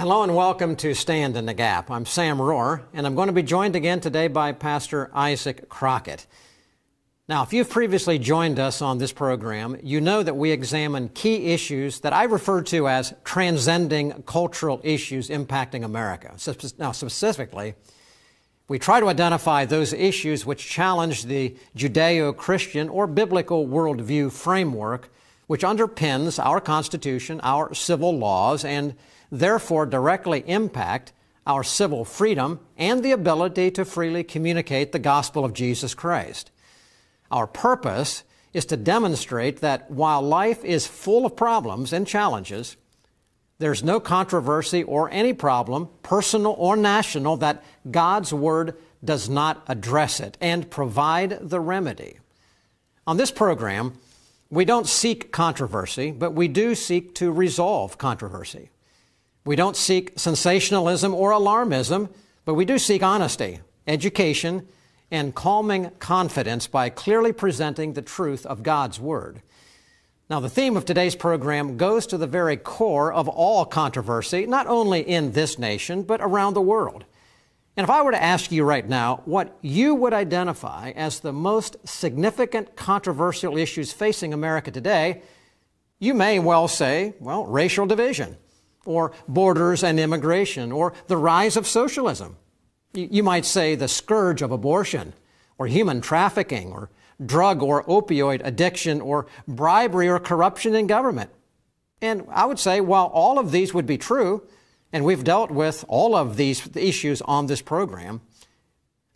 Hello and welcome to Stand in the Gap. I'm Sam Rohrer, and I'm going to be joined again today by Pastor Isaac Crockett. Now, if you've previously joined us on this program, you know that we examine key issues that I refer to as transcending cultural issues impacting America. Now, specifically, we try to identify those issues which challenge the Judeo Christian or biblical worldview framework which underpins our Constitution, our civil laws, and therefore directly impact our civil freedom and the ability to freely communicate the gospel of Jesus Christ. Our purpose is to demonstrate that while life is full of problems and challenges, there's no controversy or any problem, personal or national, that God's Word does not address it and provide the remedy. On this program, we don't seek controversy, but we do seek to resolve controversy. We don't seek sensationalism or alarmism, but we do seek honesty, education, and calming confidence by clearly presenting the truth of God's Word. Now, the theme of today's program goes to the very core of all controversy, not only in this nation, but around the world. And if I were to ask you right now what you would identify as the most significant controversial issues facing America today, you may well say, well, racial division or borders and immigration, or the rise of socialism. You might say the scourge of abortion, or human trafficking, or drug or opioid addiction, or bribery or corruption in government. And I would say, while all of these would be true, and we've dealt with all of these issues on this program,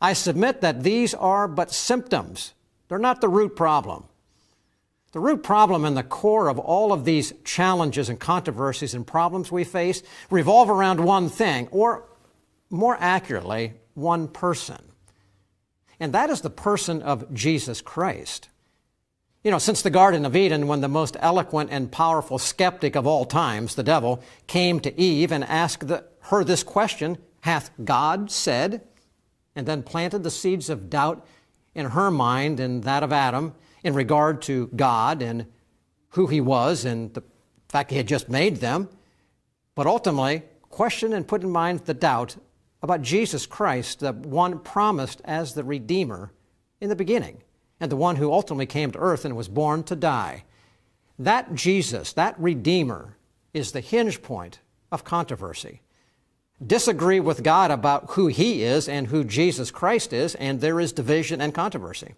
I submit that these are but symptoms. They're not the root problem. The root problem and the core of all of these challenges and controversies and problems we face revolve around one thing, or more accurately, one person. And that is the person of Jesus Christ. You know, since the Garden of Eden, when the most eloquent and powerful skeptic of all times, the devil, came to Eve and asked the, her this question, Hath God said? And then planted the seeds of doubt in her mind and that of Adam in regard to God and who He was and the fact He had just made them, but ultimately question and put in mind the doubt about Jesus Christ, the one promised as the Redeemer in the beginning, and the one who ultimately came to earth and was born to die. That Jesus, that Redeemer, is the hinge point of controversy. Disagree with God about who He is and who Jesus Christ is, and there is division and controversy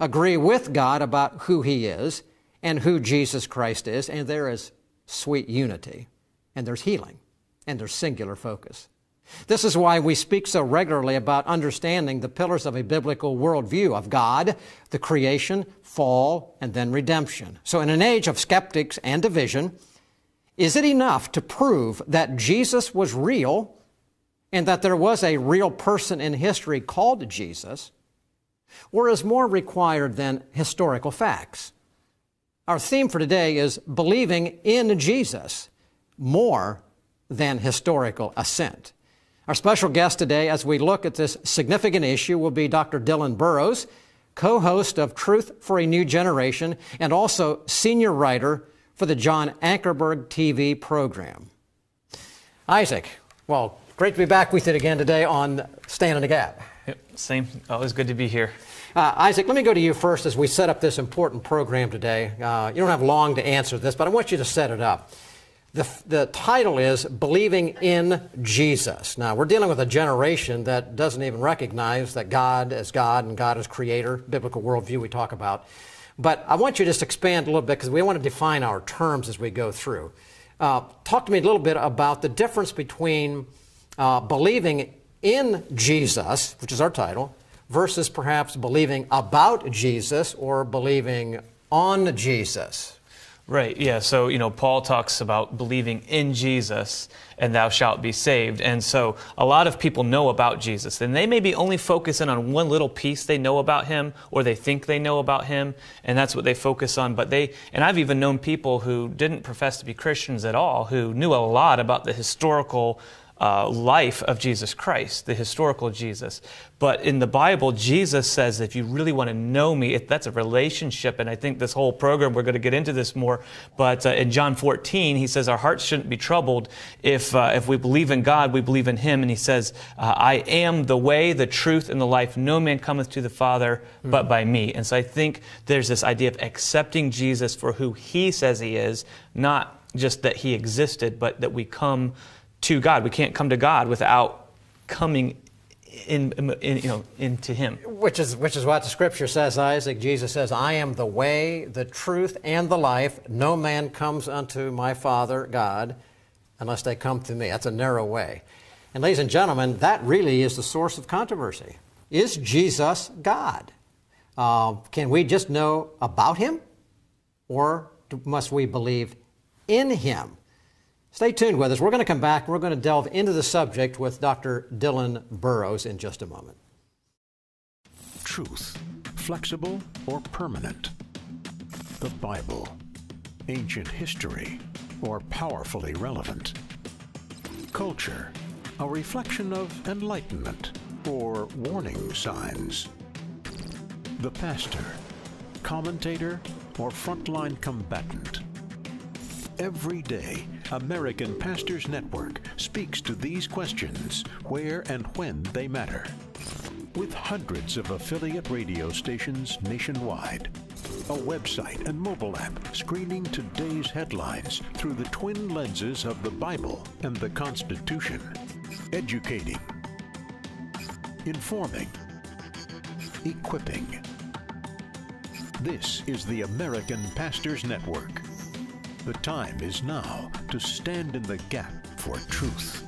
agree with God about who He is and who Jesus Christ is, and there is sweet unity, and there's healing, and there's singular focus. This is why we speak so regularly about understanding the pillars of a biblical worldview of God, the creation, fall, and then redemption. So, in an age of skeptics and division, is it enough to prove that Jesus was real and that there was a real person in history called Jesus? Or is more required than historical facts. Our theme for today is believing in Jesus more than historical assent. Our special guest today, as we look at this significant issue, will be Dr. Dillon Burroughs, co host of Truth for a New Generation and also senior writer for the John Ankerberg TV program. Isaac, well, great to be back with you again today on Stand in the Gap. Yep, same. Always good to be here. Uh, Isaac, let me go to you first as we set up this important program today. Uh, you don't have long to answer this, but I want you to set it up. The, the title is Believing in Jesus. Now, we're dealing with a generation that doesn't even recognize that God is God and God is creator, biblical worldview we talk about. But I want you to just expand a little bit because we want to define our terms as we go through. Uh, talk to me a little bit about the difference between uh, believing in Jesus, which is our title, versus perhaps believing about Jesus or believing on Jesus. Right, yeah. So, you know, Paul talks about believing in Jesus and thou shalt be saved. And so a lot of people know about Jesus and they may be only focusing on one little piece they know about him or they think they know about him and that's what they focus on. But they, and I've even known people who didn't profess to be Christians at all who knew a lot about the historical uh, life of Jesus Christ, the historical Jesus. But in the Bible, Jesus says, if you really want to know me, it, that's a relationship. And I think this whole program, we're going to get into this more. But uh, in John 14, he says, our hearts shouldn't be troubled. If, uh, if we believe in God, we believe in him. And he says, uh, I am the way, the truth, and the life. No man cometh to the Father mm-hmm. but by me. And so I think there's this idea of accepting Jesus for who he says he is, not just that he existed, but that we come to God. We can't come to God without coming in, in, you know, into Him. Which is, which is what the Scripture says, Isaac. Jesus says, I am the way, the truth, and the life. No man comes unto my Father, God, unless they come through me. That's a narrow way. And, ladies and gentlemen, that really is the source of controversy. Is Jesus God? Uh, can we just know about Him? Or must we believe in Him? Stay tuned with us. We're going to come back. We're going to delve into the subject with Dr. Dillon Burroughs in just a moment. Truth, flexible or permanent? The Bible, ancient history, or powerfully relevant? Culture, a reflection of enlightenment or warning signs? The pastor, commentator, or frontline combatant? Every day, American Pastors Network speaks to these questions where and when they matter. With hundreds of affiliate radio stations nationwide, a website and mobile app screening today's headlines through the twin lenses of the Bible and the Constitution, educating, informing, equipping. This is the American Pastors Network. The time is now to stand in the gap for truth.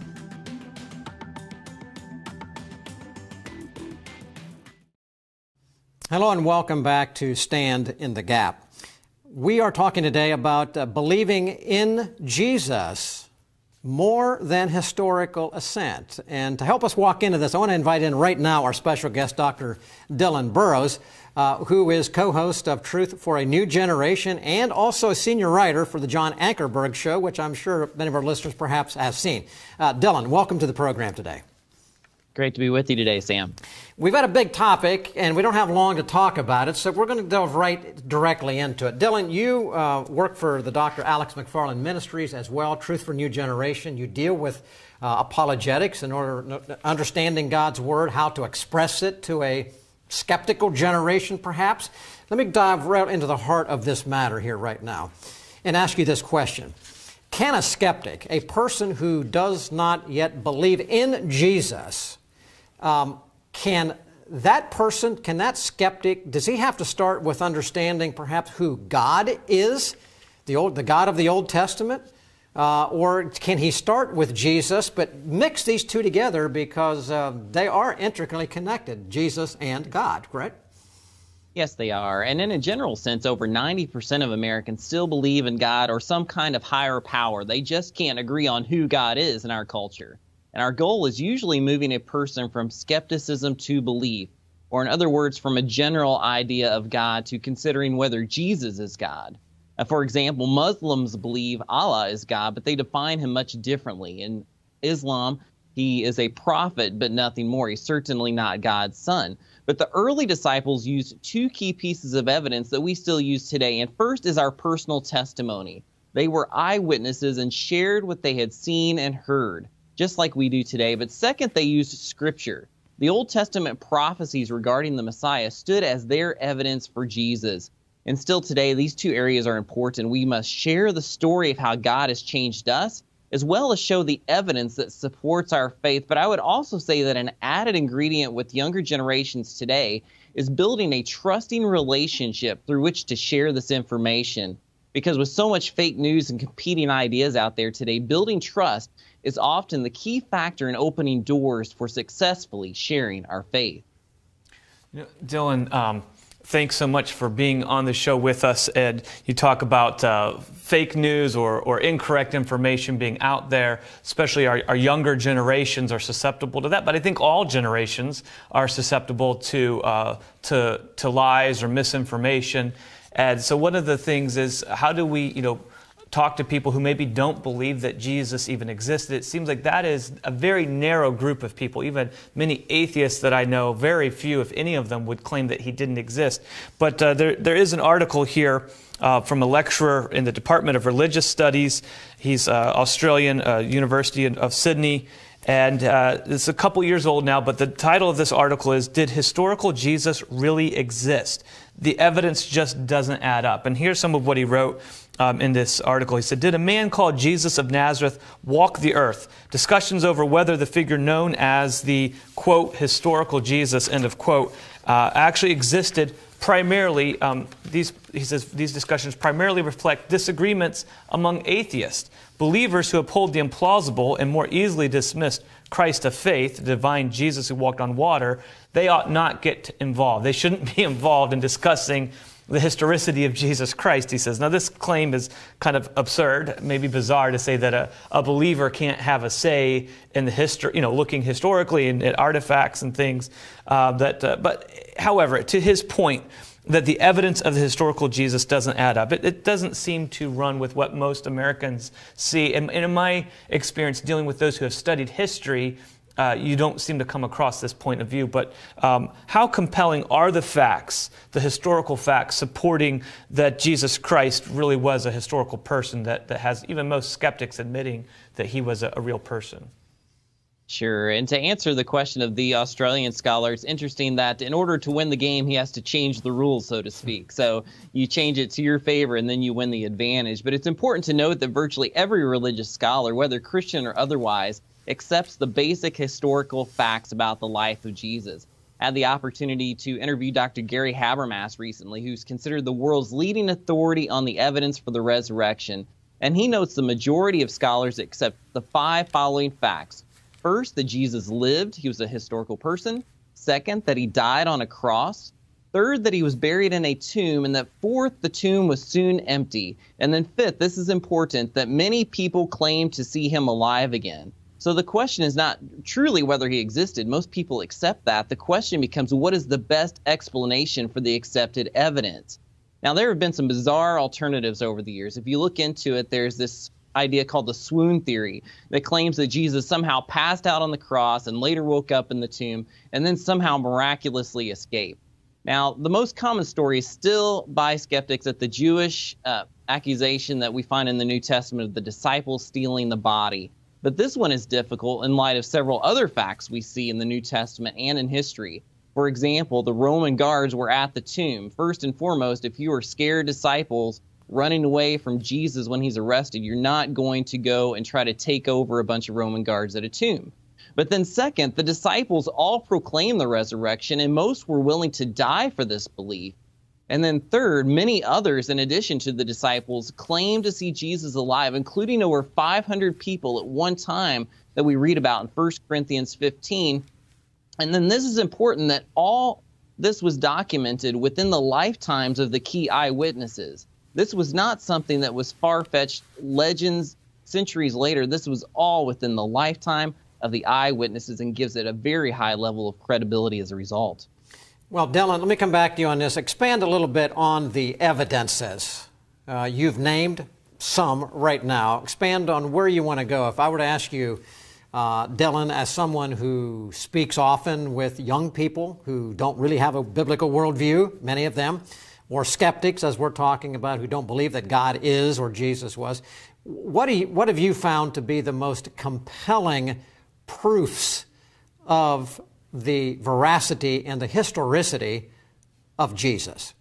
Hello and welcome back to Stand in the Gap. We are talking today about uh, believing in Jesus more than historical assent. And to help us walk into this, I want to invite in right now our special guest, Dr. Dillon Burroughs uh, who is co host of Truth for a New Generation and also a senior writer for the John Ankerberg Show, which I'm sure many of our listeners perhaps have seen. Uh, Dillon, welcome to the program today. Great to be with you today, Sam. We've got a big topic, and we don't have long to talk about it, so we're going to delve right directly into it. Dillon, you uh, work for the Dr. Alex McFarland Ministries as well, Truth for New Generation. You deal with uh, apologetics in order understanding God's Word, how to express it to a skeptical generation, perhaps. Let me dive right into the heart of this matter here right now and ask you this question Can a skeptic, a person who does not yet believe in Jesus, um, can that person, can that skeptic, does he have to start with understanding perhaps who God is, the, old, the God of the Old Testament? Uh, or can he start with Jesus but mix these two together because uh, they are intricately connected, Jesus and God, correct? Yes, they are. And in a general sense, over 90% of Americans still believe in God or some kind of higher power. They just can't agree on who God is in our culture. And our goal is usually moving a person from skepticism to belief, or in other words, from a general idea of God to considering whether Jesus is God. For example, Muslims believe Allah is God, but they define him much differently. In Islam, he is a prophet, but nothing more. He's certainly not God's son. But the early disciples used two key pieces of evidence that we still use today. And first is our personal testimony. They were eyewitnesses and shared what they had seen and heard, just like we do today. But second, they used scripture. The Old Testament prophecies regarding the Messiah stood as their evidence for Jesus. And still today, these two areas are important. We must share the story of how God has changed us, as well as show the evidence that supports our faith. But I would also say that an added ingredient with younger generations today is building a trusting relationship through which to share this information. Because with so much fake news and competing ideas out there today, building trust is often the key factor in opening doors for successfully sharing our faith. You know, Dillon, um, thanks so much for being on the show with us. Ed, you talk about uh, fake news or, or incorrect information being out there, especially our, our, younger generations are susceptible to that. But I think all generations are susceptible to, uh, to, to lies or misinformation. And so one of the things is how do we, you know, talk to people who maybe don't believe that Jesus even existed, it seems like that is a very narrow group of people. Even many atheists that I know, very few, if any of them, would claim that he didn't exist. But uh, there, there is an article here uh, from a lecturer in the Department of Religious Studies. He's uh, Australian, uh, University of Sydney. And uh, it's a couple years old now, but the title of this article is Did Historical Jesus Really Exist? The evidence just doesn't add up. And here's some of what he wrote um, in this article. He said, Did a man called Jesus of Nazareth walk the earth? Discussions over whether the figure known as the, quote, historical Jesus, end of quote, uh, actually existed primarily, um, these, he says, these discussions primarily reflect disagreements among atheists, believers who uphold the implausible and more easily dismissed Christ of faith, the divine Jesus who walked on water. They ought not get involved. They shouldn't be involved in discussing the historicity of Jesus Christ, he says. Now, this claim is kind of absurd, maybe bizarre to say that a, a believer can't have a say in the history, you know, looking historically and at artifacts and things. Uh, that, uh, but, however, to his point, that the evidence of the historical Jesus doesn't add up. It, it doesn't seem to run with what most Americans see. And, and in my experience dealing with those who have studied history, uh, you don't seem to come across this point of view. But um, how compelling are the facts, the historical facts, supporting that Jesus Christ really was a historical person that, that has even most skeptics admitting that he was a, a real person? Sure. And to answer the question of the Australian scholar, it's interesting that in order to win the game, he has to change the rules, so to speak. So you change it to your favor and then you win the advantage. But it's important to note that virtually every religious scholar, whether Christian or otherwise, accepts the basic historical facts about the life of Jesus. I had the opportunity to interview Dr. Gary Habermas recently, who's considered the world's leading authority on the evidence for the resurrection. And he notes the majority of scholars accept the five following facts. First, that Jesus lived, he was a historical person. Second, that he died on a cross. Third, that he was buried in a tomb. And that fourth, the tomb was soon empty. And then fifth, this is important, that many people claim to see him alive again. So the question is not truly whether he existed. Most people accept that. The question becomes what is the best explanation for the accepted evidence? Now, there have been some bizarre alternatives over the years. If you look into it, there's this idea called the swoon theory that claims that Jesus somehow passed out on the cross and later woke up in the tomb and then somehow miraculously escaped. Now, the most common story is still by skeptics that the Jewish uh, accusation that we find in the New Testament of the disciples stealing the body but this one is difficult in light of several other facts we see in the New Testament and in history. For example, the Roman guards were at the tomb. First and foremost, if you are scared disciples running away from Jesus when he's arrested, you're not going to go and try to take over a bunch of Roman guards at a tomb. But then, second, the disciples all proclaimed the resurrection, and most were willing to die for this belief. And then, third, many others, in addition to the disciples, claim to see Jesus alive, including over 500 people at one time that we read about in 1 Corinthians 15. And then, this is important that all this was documented within the lifetimes of the key eyewitnesses. This was not something that was far fetched legends centuries later. This was all within the lifetime of the eyewitnesses and gives it a very high level of credibility as a result. Well, Dillon, let me come back to you on this. Expand a little bit on the evidences. Uh, you've named some right now. Expand on where you want to go. If I were to ask you, uh, Dillon, as someone who speaks often with young people who don't really have a biblical worldview, many of them, or skeptics, as we're talking about, who don't believe that God is or Jesus was, what, you, what have you found to be the most compelling proofs of the veracity and the historicity of Jesus.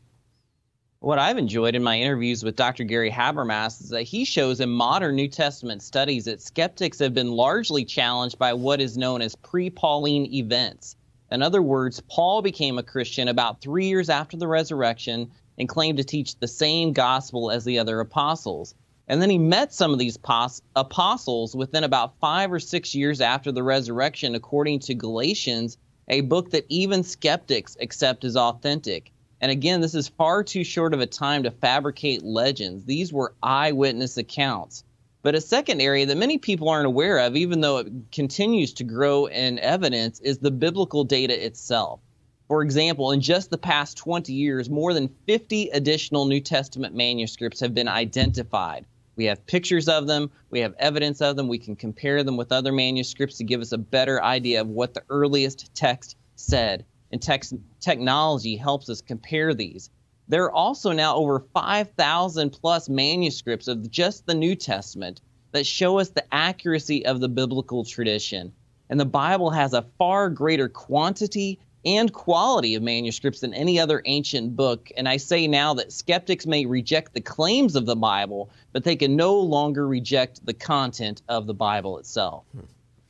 What I've enjoyed in my interviews with Dr. Gary Habermas is that he shows in modern New Testament studies that skeptics have been largely challenged by what is known as pre Pauline events. In other words, Paul became a Christian about three years after the resurrection and claimed to teach the same gospel as the other apostles. And then he met some of these pos- apostles within about five or six years after the resurrection, according to Galatians, a book that even skeptics accept as authentic. And again, this is far too short of a time to fabricate legends. These were eyewitness accounts. But a second area that many people aren't aware of, even though it continues to grow in evidence, is the biblical data itself. For example, in just the past 20 years, more than 50 additional New Testament manuscripts have been identified We have pictures of them, we have evidence of them, we can compare them with other manuscripts to give us a better idea of what the earliest text said. And text technology helps us compare these. There are also now over 5,000 plus manuscripts of just the New Testament that show us the accuracy of the biblical tradition. And the Bible has a far greater quantity and quality of manuscripts than any other ancient book. And I say now that skeptics may reject the claims of the Bible, but they can no longer reject the content of the Bible itself.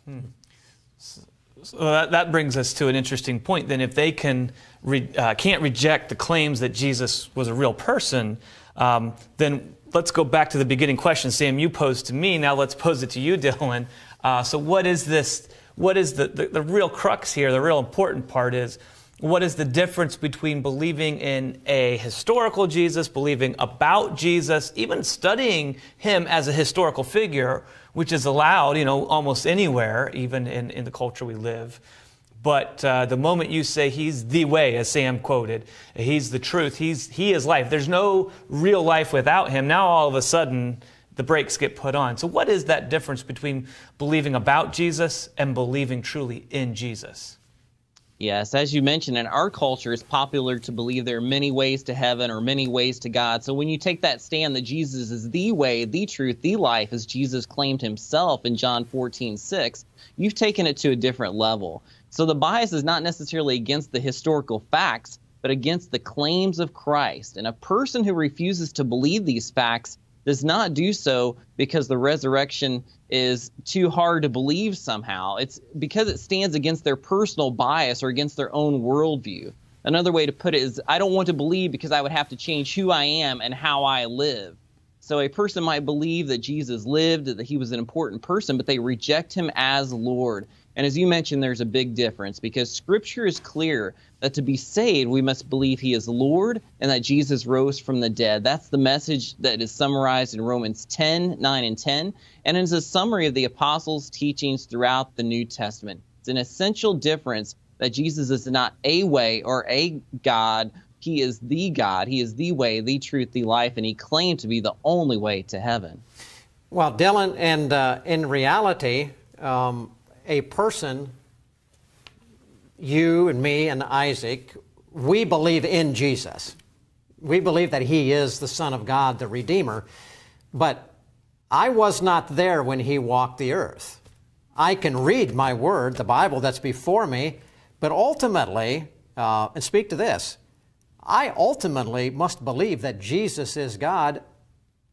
Hmm. So that, that brings us to an interesting point. Then, if they can re, uh, can't reject the claims that Jesus was a real person, um, then let's go back to the beginning question. Sam, you posed to me. Now let's pose it to you, Dillon. Uh, so, what is this? What is the, the, the real crux here? The real important part is what is the difference between believing in a historical Jesus, believing about Jesus, even studying him as a historical figure, which is allowed, you know, almost anywhere, even in, in the culture we live. But uh, the moment you say he's the way, as Sam quoted, he's the truth, he's, he is life, there's no real life without him, now all of a sudden the brakes get put on. So, what is that difference between believing about Jesus and believing truly in Jesus? Yes, as you mentioned, in our culture, it's popular to believe there are many ways to heaven or many ways to God. So when you take that stand that Jesus is the way, the truth, the life, as Jesus claimed himself in John 14, 6, you've taken it to a different level. So the bias is not necessarily against the historical facts, but against the claims of Christ. And a person who refuses to believe these facts does not do so because the resurrection is too hard to believe somehow. It's because it stands against their personal bias or against their own worldview. Another way to put it is I don't want to believe because I would have to change who I am and how I live. So a person might believe that Jesus lived, that he was an important person, but they reject him as Lord. And as you mentioned, there's a big difference because Scripture is clear that to be saved, we must believe He is Lord and that Jesus rose from the dead. That's the message that is summarized in Romans 10, 9, and 10, and is a summary of the apostles' teachings throughout the New Testament. It's an essential difference that Jesus is not a way or a God. He is the God. He is the way, the truth, the life, and He claimed to be the only way to heaven. Well, Dillon, and uh, in reality, um, a person, you and me and Isaac, we believe in Jesus. We believe that He is the Son of God, the Redeemer. But I was not there when He walked the earth. I can read my word, the Bible that's before me, but ultimately, uh, and speak to this, I ultimately must believe that Jesus is God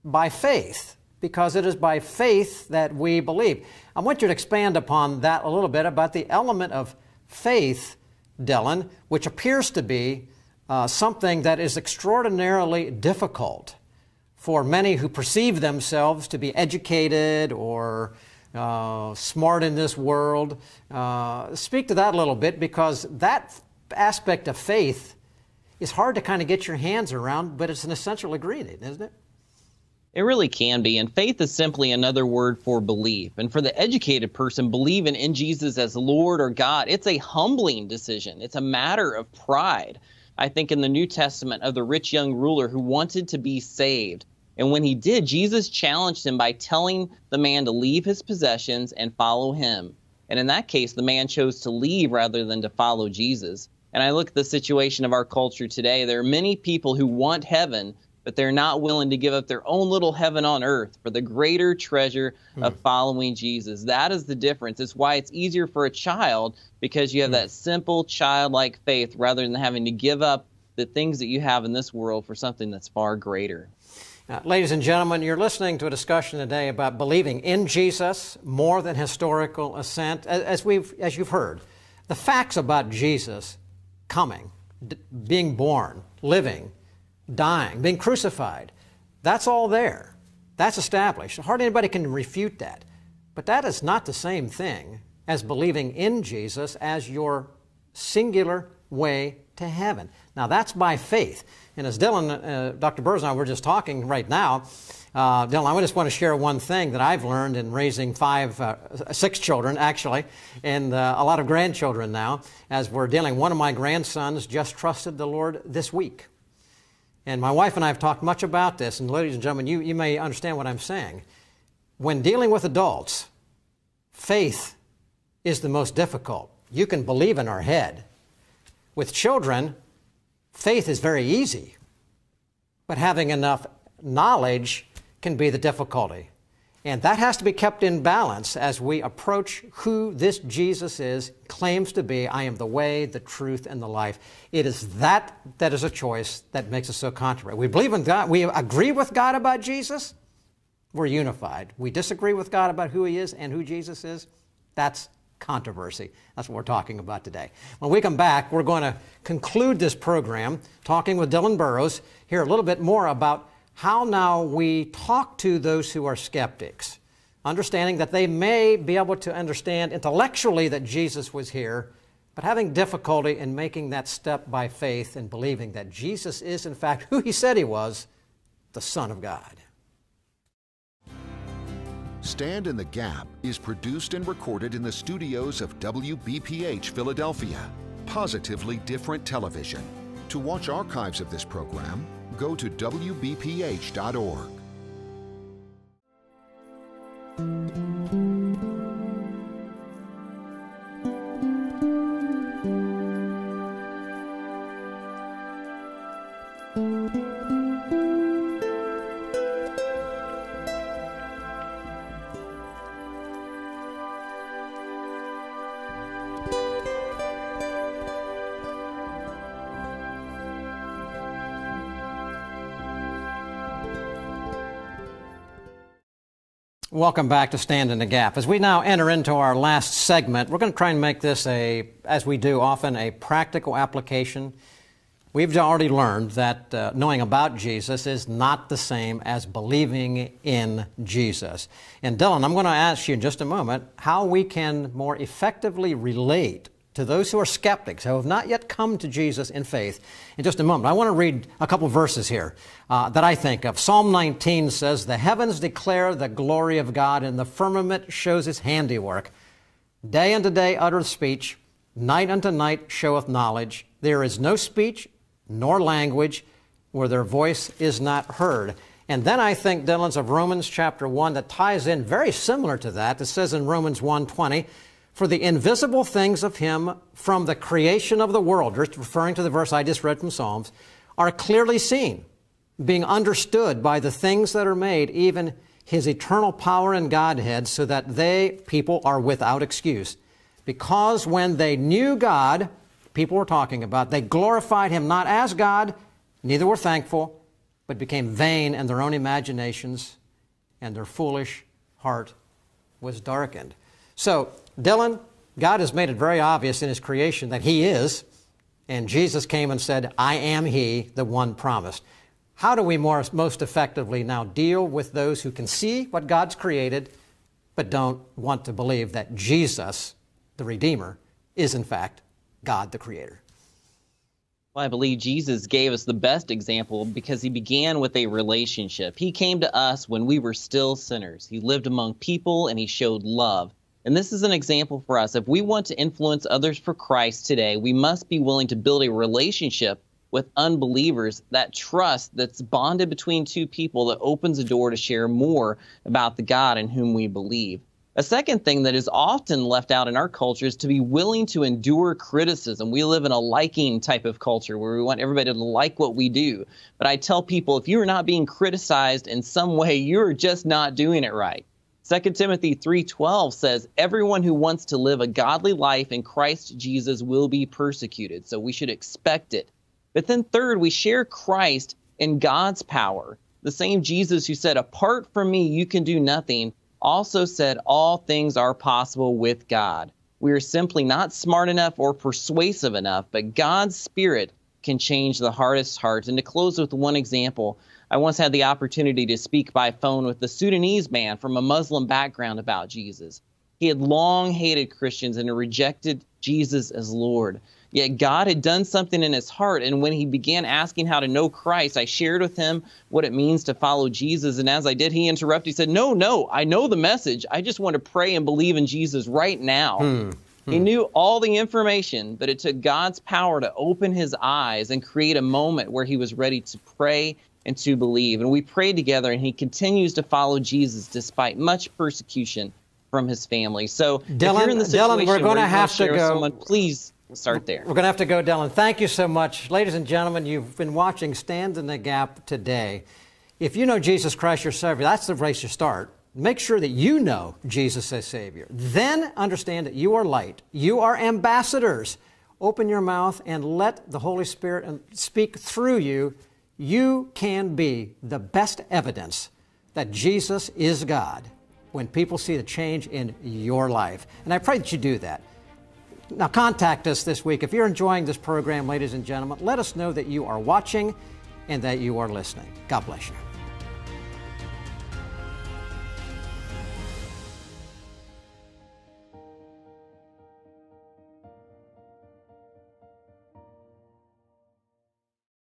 by faith because it is by faith that we believe. I want you to expand upon that a little bit about the element of faith, Dillon, which appears to be uh, something that is extraordinarily difficult for many who perceive themselves to be educated or uh, smart in this world. Uh, speak to that a little bit because that aspect of faith is hard to kind of get your hands around, but it's an essential ingredient, isn't it? It really can be. And faith is simply another word for belief. And for the educated person, believing in Jesus as Lord or God, it's a humbling decision. It's a matter of pride. I think in the New Testament of the rich young ruler who wanted to be saved. And when he did, Jesus challenged him by telling the man to leave his possessions and follow him. And in that case, the man chose to leave rather than to follow Jesus. And I look at the situation of our culture today. There are many people who want heaven, but they're not willing to give up their own little heaven on earth for the greater treasure of following Jesus. That is the difference. It's why it's easier for a child because you have mm. that simple childlike faith rather than having to give up the things that you have in this world for something that's far greater. Uh, ladies and gentlemen, you're listening to a discussion today about believing in Jesus more than historical assent. As, as we've, as you've heard, the facts about Jesus coming, d- being born, living, dying, being crucified. That's all there. That's established. Hardly anybody can refute that. But that is not the same thing as believing in Jesus as your singular way to heaven. Now, that's by faith. And as Dillon, uh, Dr. Burroughs and I were just talking right now, uh, Dillon, I just want to share one thing that I've learned in raising five, uh, six children, actually, and uh, a lot of grandchildren now, as we're dealing. One of my grandsons just trusted the Lord this week. And my wife and I have talked much about this, and ladies and gentlemen, you, you may understand what I'm saying. When dealing with adults, faith is the most difficult. You can believe in our head. With children, faith is very easy, but having enough knowledge can be the difficulty. And that has to be kept in balance as we approach who this Jesus is, claims to be I am the way, the truth, and the life. It is that that is a choice that makes us so controversial. We believe in God, we agree with God about Jesus, we're unified. We disagree with God about who He is and who Jesus is, that's controversy. That's what we're talking about today. When we come back, we're going to conclude this program talking with Dillon Burroughs, hear a little bit more about how now we talk to those who are skeptics, understanding that they may be able to understand intellectually that Jesus was here, but having difficulty in making that step by faith and believing that Jesus is, in fact, who he said he was the Son of God. Stand in the Gap is produced and recorded in the studios of WBPH Philadelphia, positively different television. To watch archives of this program, go to WBPH.org. Welcome back to Stand in the Gap. As we now enter into our last segment, we're going to try and make this a, as we do often, a practical application. We've already learned that uh, knowing about Jesus is not the same as believing in Jesus. And Dillon, I'm going to ask you in just a moment how we can more effectively relate to those who are skeptics, who have not yet come to Jesus in faith, in just a moment. I want to read a couple verses here uh, that I think of. Psalm 19 says, The heavens declare the glory of God, and the firmament shows his handiwork. Day unto day uttereth speech, night unto night showeth knowledge. There is no speech nor language where their voice is not heard. And then I think, Dillon's, of Romans chapter 1 that ties in very similar to that. It says in Romans 1.20, for the invisible things of him from the creation of the world, referring to the verse I just read from Psalms, are clearly seen, being understood by the things that are made, even his eternal power and Godhead, so that they, people, are without excuse. Because when they knew God, people were talking about, they glorified him not as God, neither were thankful, but became vain in their own imaginations, and their foolish heart was darkened. So, Dillon, God has made it very obvious in His creation that He is, and Jesus came and said, I am He, the one promised. How do we more, most effectively now deal with those who can see what God's created, but don't want to believe that Jesus, the Redeemer, is in fact God the Creator? Well, I believe Jesus gave us the best example because he began with a relationship. He came to us when we were still sinners. He lived among people and he showed love. And this is an example for us. If we want to influence others for Christ today, we must be willing to build a relationship with unbelievers, that trust that's bonded between two people that opens a door to share more about the God in whom we believe. A second thing that is often left out in our culture is to be willing to endure criticism. We live in a liking type of culture where we want everybody to like what we do. But I tell people if you're not being criticized in some way, you're just not doing it right. 2 Timothy 3:12 says everyone who wants to live a godly life in Christ Jesus will be persecuted. So we should expect it. But then third, we share Christ in God's power. The same Jesus who said apart from me you can do nothing also said all things are possible with God. We are simply not smart enough or persuasive enough, but God's spirit can change the hardest hearts. And to close with one example, I once had the opportunity to speak by phone with a Sudanese man from a Muslim background about Jesus. He had long hated Christians and rejected Jesus as Lord. Yet God had done something in his heart, and when he began asking how to know Christ, I shared with him what it means to follow Jesus. And as I did, he interrupted. He said, No, no, I know the message. I just want to pray and believe in Jesus right now. Hmm. He knew all the information, but it took God's power to open his eyes and create a moment where he was ready to pray and to believe. And we prayed together, and he continues to follow Jesus despite much persecution from his family. So, Dillon, if you're in the situation Dillon, we're going to have to go. Someone, please start there. We're going to have to go, Dillon. Thank you so much. Ladies and gentlemen, you've been watching Stand in the Gap today. If you know Jesus Christ, your Savior, that's the place to start. Make sure that you know Jesus as Savior. Then understand that you are light. You are ambassadors. Open your mouth and let the Holy Spirit speak through you. You can be the best evidence that Jesus is God when people see the change in your life. And I pray that you do that. Now, contact us this week. If you're enjoying this program, ladies and gentlemen, let us know that you are watching and that you are listening. God bless you.